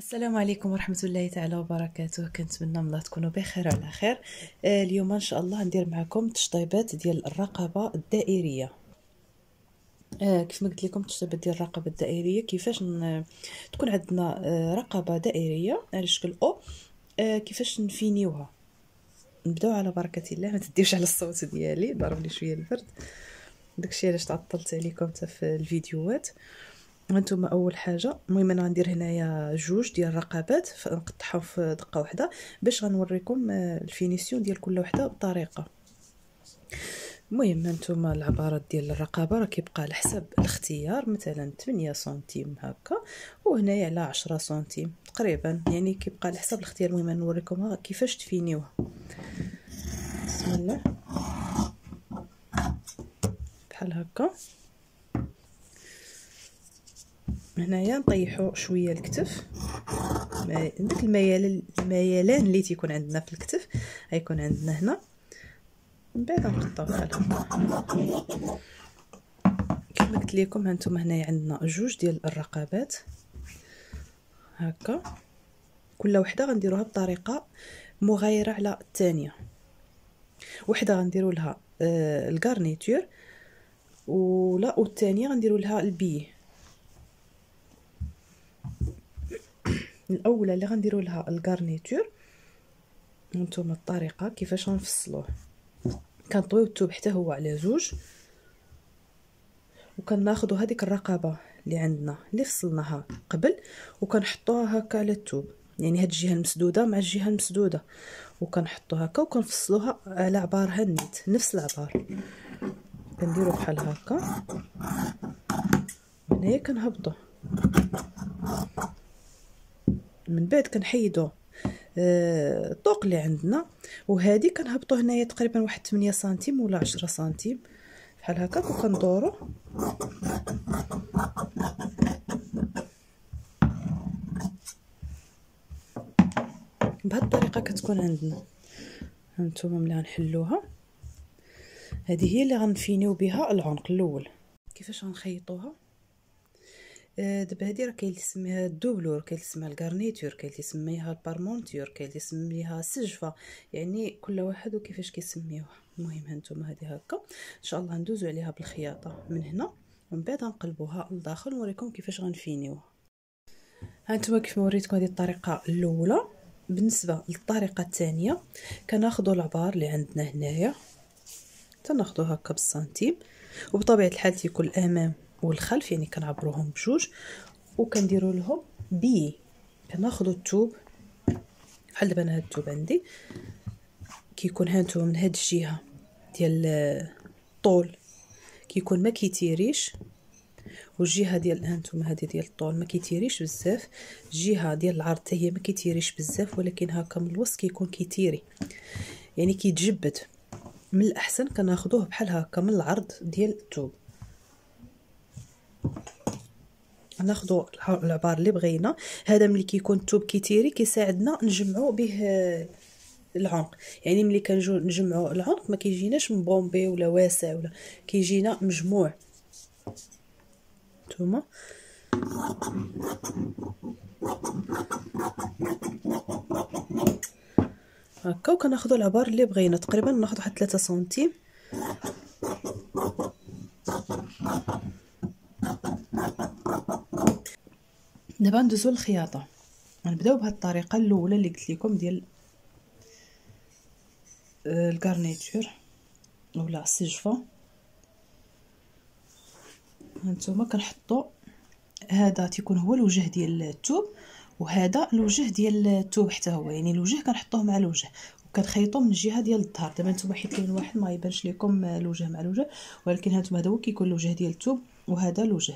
السلام عليكم ورحمة الله تعالى وبركاته. كنتمنى من الله تكونوا بخير وعلى خير. آه اليوم إن شاء الله ندير معكم تشطيبات ديال الرقبة الدائرية. آه كيف ما قلت لكم تشطيبات ديال الرقبة الدائرية كيفاش. تكون عندنا آه رقبة دائرية على شكل أو آه كيفاش نفينيوها. نبداو على بركة الله ما تديوش على الصوت ديالي ضرب لي شوية البرد داكشي علاش تعطلت عليكم حتى في الفيديوهات. هانتوما اول حاجة المهم أنا غندير هنايا جوج ديال الرقبات نقطعهم في دقة واحدة باش غنوريكم آه، ال finition ديال كل وحدة بطريقة. المهم هانتوما العبارات ديال الرقبه راه كيبقى على حسب الاختيار مثلا 8 سنتيم هكا وهنايا على 10 سنتيم تقريبا. يعني كيبقى على حسب الاختيار المهم نوريكم كيفاش تفينيوها. بسم الله. بحال هكا. هنايا نطيحو شوية الكتف. داك الميلان الميلان اللي تيكون عندنا في الكتف غيكون عندنا هنا. من بعد نقطعو بحال كما قلت لكم هانتوما هنايا عندنا جوج ديال الرقبات. هكا. كل وحدة غنديروها بطريقة مغايرة على الثانية وحدة غنديروا لها آه الغارنيتور ولا والثانيه غنديروا لها البي. الأولى اللي غنديروا لها الغارنيتور هانتوما الطريقة كيفاش غنفصلوه. كنطويو الثوب حتى هو على زوج. وكناخذوا هذيك الرقبه اللي عندنا اللي فصلناها قبل وكنحطوها هكا على الثوب يعني هاد الجهة المسدودة مع الجهة المسدودة. وكنحطوها هكا وكنفصلوها على عبارها النيت نفس العبار كنديرو بحال هكا. هنايا كنهبطو. من بعد كنحيدو آه الطوق اللي عندنا. وهذه كنهبطو هنايا تقريبا واحد 8 سنتيم ولا 10 سنتيم. بحال هكا وكندورو. بهاد الطريقة كتكون عندنا. هانتوما ملي غنحلوها. هذه هي اللي غنفينيو بها العنق الأول. كيفاش غنخيطوها؟ دابا هادي راه كاين اللي يسميها ال doublure كاين اللي يسميها ال garniture كاين اللي يسميها ال parementure كاين اللي يسميها السجفة. يعني كل واحد وكيفاش كيسميوها المهم هانتوما هادي هكا. إن شاء الله ندوزو عليها بالخياطة من هنا ومن بعد غنقلبوها لداخل ونوريكم كيفاش غنفينيوها هانتوما كيف ما وريتكم هذه الطريقة الأولى. بالنسبة للطريقة الثانية كناخذوا العبار اللي عندنا هنايا. تناخذو هكا بالسنتيم. وبطبيعة الحال تيكون الأمام والخلف يعني كنعبروهم بجوج وكنديروا لهم biais كناخذوا الثوب بحال دابا أنا هاد الثوب عندي كيكون هانتوما من هاد الجهة ديال الطول. كيكون ما كيتيريش والجهة ديال هانتوما هذه ديال الطول ما كيتيريش بزاف. الجهة ديال العرض حتى هي ما كيتيريش بزاف ولكن هكا من الوسط كيكون كيتيري. يعني كيتجبد. من الأحسن كناخذوه بحال هكا من العرض ديال الثوب ناخذوا العبار اللي بغينا. هذا ملي كيكون الثوب كيتيري كيساعدنا نجمعوا به العنق. يعني ملي كنجو نجمعوا العنق ما كيجيناش مبومبي ولا واسع ولا كيجينا مجموع. نتوما. هكا وكناخذوا العبار اللي بغينا. تقريبا ناخذ واحد 3 سنتيم. دابا ندوزو للخياطه غنبداو بهاد الطريقة الأولى اللي قلت لكم ديال آه، الكارنيتور ولا السجفة. هانتوما كنحطو هذا تيكون هو الوجه ديال الثوب وهذا الوجه ديال الثوب حتى هو. يعني الوجه كنحطوه مع الوجه وكنخيطو من الجهه ديال الظهر دابا نتوما حيت كاين واحد ما يبانش لكم الوجه مع الوجه ولكن هانتوما هذا هو كيكون الوجه ديال الثوب وهذا الوجه.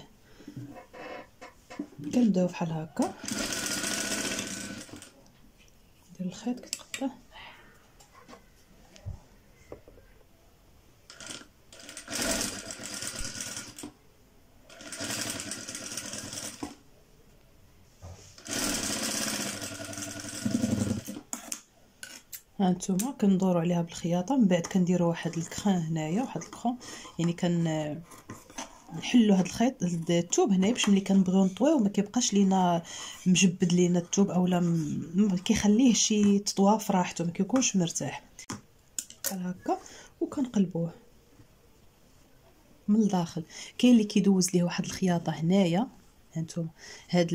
كنبداو بحال هكا. ندير الخيط كتقطع هانتوما كندورو عليها بالخياطة. من بعد كنديروا واحد الكخان هنايا واحد الكخون يعني كن نحلو هاد الخيط هاد الثوب هنايا باش ملي كنبغيو نطويو ما كيبقاش لينا مجبد لينا الثوب اولا م... كيخليه شي تطوا في راحته ما كيكونش مرتاح. بحال هكا وكنقلبوه من الداخل. كاين اللي كيدوز ليه واحد الخياطة هنايا هانتوما. هاد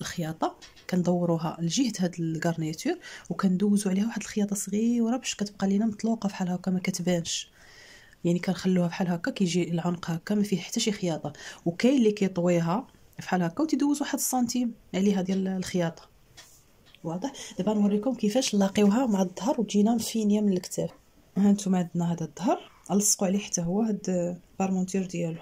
الخياطة كندوروها لجهة هاد ال garniture وكندوزو عليها واحد الخياطة صغيرة باش كتبقى لينا مطلوقة بحال هكا ما كتبانش. يعني كنخلوها بحال هكا كيجي العنق هكا ما فيه حتى شي خياطة. وكاين اللي كيطويها بحال هكا وتيدوز واحد السنتيم عليها ديال الخياطة. واضح؟ دابا نوريكم كيفاش نلاقيوها مع الظهر وتجينا مفينية من الكتاف. ها نتوما عندنا هذا الظهر. الصقوا عليه حتى هو هاد ال parementure ديالو.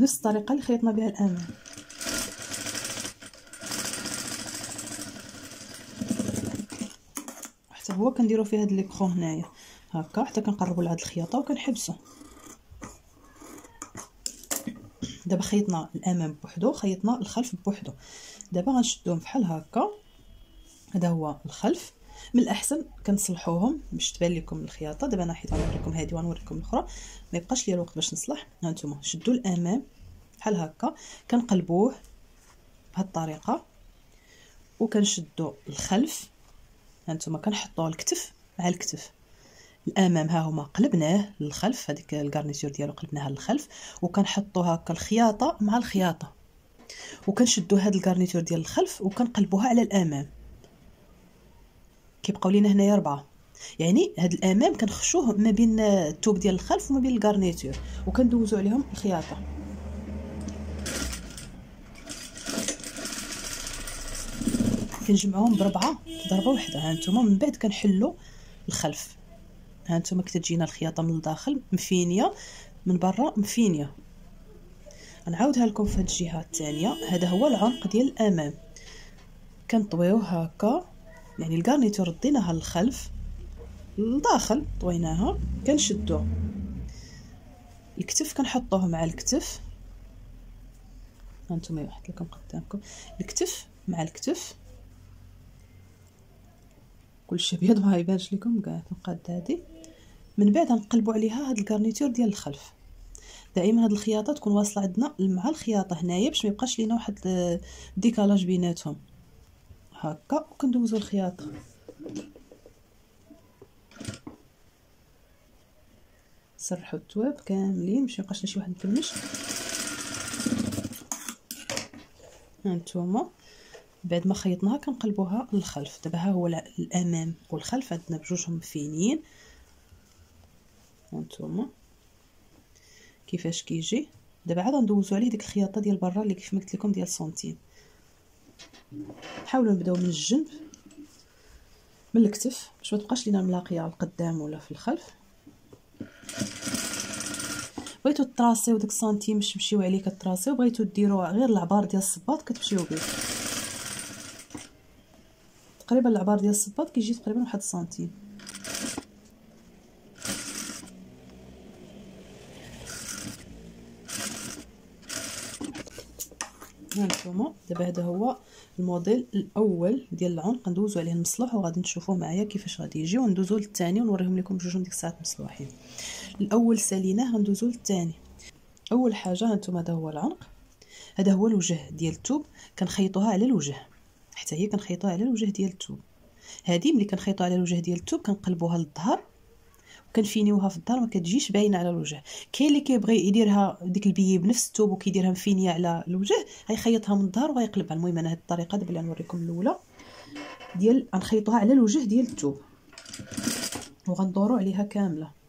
نفس الطريقة اللي خيطنا بها الأمام. هو كنديرو فيه هاد ليكرو هنايا. هكا حتى كنقربوا لهاد الخياطة وكنحبسو. دابا خيطنا الأمام بوحدو خيطنا الخلف بوحدو. دابا غنشدوهم بحال هكا. هذا هو الخلف. من الأحسن كنصلحوهم باش تبان لكم الخياطة. دابا أنا حيت غنوريكم هذه وغنوريكم الأخرى. ما يبقاش ليا الوقت باش نصلح. ها أنتم شدوا الأمام بحال هكا. كنقلبوه بهذه الطريقة. وكنشدوا الخلف. ها أنتم كنحطوا الكتف مع الكتف. الأمام ها هما قلبناه للخلف هذيك ال garniture ديالو قلبناها للخلف وكنحطوا هكا الخياطة مع الخياطة. وكنشدوا هاد ال garniture ديال الخلف وكنقلبوها على الأمام. كيبقاو لينا هنايا ربعة. يعني هاد الأمام كنخشوه ما بين الثوب ديال الخلف وما بين ال garniture وكندوزو عليهم الخياطة. كنجمعوهم بربعة ضربة واحدة ها نتوما من بعد كنحلو الخلف. ها نتوما كتجينا الخياطة من الداخل مفينية. من برا مفينية. غنعاودها لكم في هاد الجهة الثانية هذا هو العنق ديال الأمام. كنطويوه هكا يعني الكارنيتور رديناها للخلف. لداخل طويناها كنشدو الكتف كنحطوه مع الكتف. هانتوما واحد لكم قدامكم. الكتف مع الكتف. كلشي ابيض ما يبانش لكم كاع تنقاد هادي. من بعد نقلبوا عليها هاد ال garniture ديال الخلف. دائما هاد الخياطة تكون واصلة عندنا مع الخياطة هنايا باش ما يبقاش لينا واحد ال décalage بيناتهم. هكا وكندوزو الخياطة. سرحوا التواب كاملين باش ميبقاش شي واحد مكمش هانتوما بعد ما خيطناها كنقلبوها للخلف. دابا ها هو الأمام والخلف عندنا بجوجهم مفينين هانتوما. كيفاش كيجي؟ دابا عاد ندوزو عليه ديك الخياطة ديال برا اللي كيف ما قلت لكم ديال سنتيم نحاولوا نبداو من الجنب. من الكتف. باش ما تبقاش لينا ملاقية القدام ولا في الخلف. بغيتو تراسيو داك السنتيم باش تمشيو عليه كتراسيو. بغيتو ديروا غير العبار ديال الصباط كتمشيو به تقريبا العبار ديال الصباط كيجي تقريبا واحد السنتيم. هانتوما دابا هذا هو الموديل الأول ديال العنق ندوزو عليه المصلوح وغادي نشوفوه معايا كيفاش غادي يجي. وندوزو للثاني ونوريهم لكم بجوجهم ديك الساعات مصلوحين الأول ساليناه غندوزو للثاني. أول حاجة هانتوما هذا هو العنق. هذا هو الوجه ديال الثوب كنخيطوها على الوجه. حتى هي كنخيطوها على الوجه ديال الثوب هذه ملي كنخيطوها على الوجه ديال الثوب كنقلبوها للظهر وكنفينيوها في الدار ما كتجيش باينة على الوجه. كاين اللي كيبغي يديرها ديك البيي بنفس الثوب وكيديرها مفينية على الوجه غيخيطها من الظهر وغيقلبها. المهم أنا هذه الطريقة دابا اللي غنوريكم الأولى ديال غنخيطوها على الوجه ديال الثوب وغندورو عليها كاملة.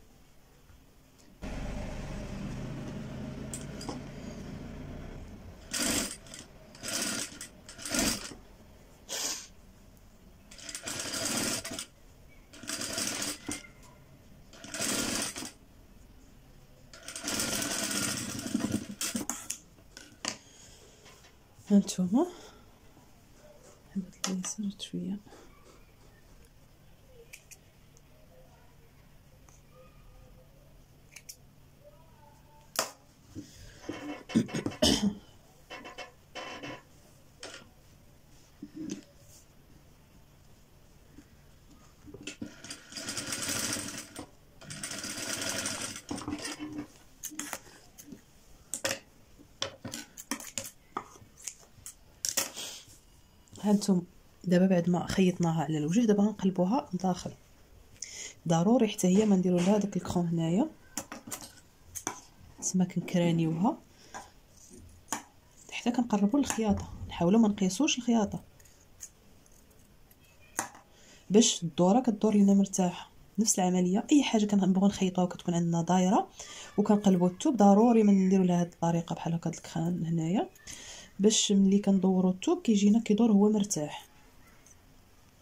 هانتوما هبط اليسار شوية هانتم دابا بعد ما خيطناها على الوجه؟ دابا غنقلبوها داخل. ضروري حتى هي ما نديرو لها داك الكرون هنايا. تما كنكرانيوها. حتى كنقربوا للخياطة. نحاولوا ما نقيسوش الخياطة. باش الدورة كدور لينا مرتاحة. نفس العملية. أي حاجة كنبغيو نخيطوها كتكون عندنا دايرة. وكنقلبوا الثوب ضروري ما نديروا لها هذه الطريقة بحال هكا الكران هنايا. باش ملي كندوروا الثوب كيجينا كيدور هو مرتاح.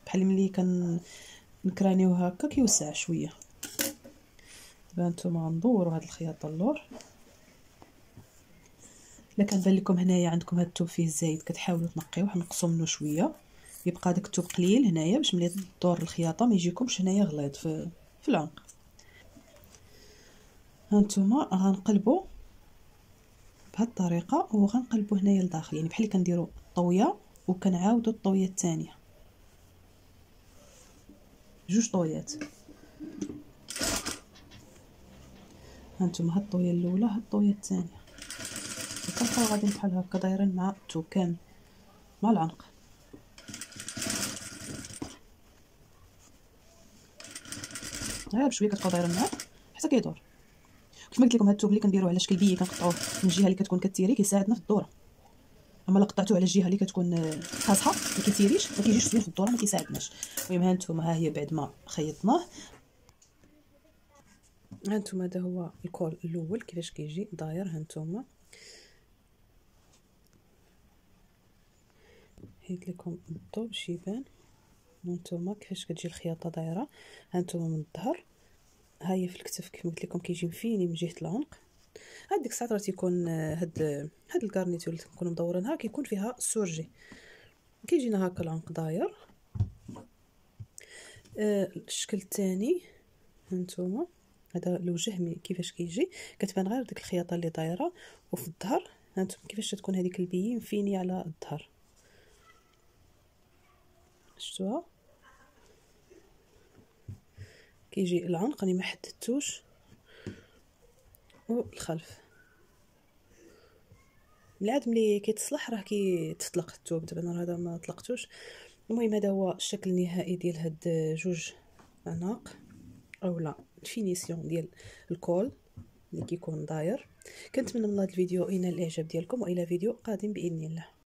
بحال ملي كن نكرانيو هكا كيوسع شوية. دابا نتوما غندوروا هاد الخياطة اللور. الا كان بان لكم هنايا عندكم هاد الثوب فيه زايد كتحاولوا تنقيوه نقصوا منه شوية. يبقى داك الثوب قليل هنايا باش ملي تدور الخياطة ما يجيكمش هنايا غليظ في, في العنق هانتوما غنقلبوا بهاد الطريقة وغنقلبوا هنايا لداخل يعني بحال كنديروا طوية وكنعاودوا الطوية الثانية. جوج طويات. هانتوما هاد الطويه الأولى هاد الطويه الثانية. كنبقاو غاديين بحال هكا دايرين مع الثوب كامل مع العنق. غير بشوية كتبقاو دايرين معاه حتى كيدور. كيف ما قلت لكم هاد الثوب اللي كنديروه على شكل biais كنقطعوه من الجهه اللي كتكون كتيري كيساعدنا في الدورة. أما الا قطعتوه على الجهة اللي كتكون قاصحه ما كيتيريش ما كيجيش زوين في الدورة ما كيساعدناش. المهم ها نتوما ها هي بعد ما خيطناه. ها نتوما هذا هو ال col الأول كيفاش كيجي داير ها نتوما. حيت لكم الضو باش يبان. هانتوما كيفاش كتجي الخياطة دايرة. هانتوما من الظهر. ها هي في الكتف كيف قلت لكم كيجي مفيني من جهة العنق هاد ديك الساعة تيكون هاد هاد ال garniture اللي كنكونوا مدورينها كيكون فيها surjet. كيجينا هكا العنق داير. آه الشكل الثاني هانتوما. هذا الوجه كيفاش كيجي؟ كتبان غير ديك الخياطة اللي دايرة وفي الظهر. هانتوما كيفاش تكون هذيك ال biais مفيني على الظهر؟ شفتوها؟ كيجي العنق راني ما حددتوش. والخلف. العاد ملي كيتصلح راه كيتطلق الثوب دابا أنا هذا ما طلقتوش. المهم هذا هو الشكل النهائي ديال هاد جوج عناق اولا ال finition ديال ال col اللي كيكون داير. كنتمنى من هذا الفيديو ينال الإعجاب ديالكم وإلى فيديو قادم بإذن الله.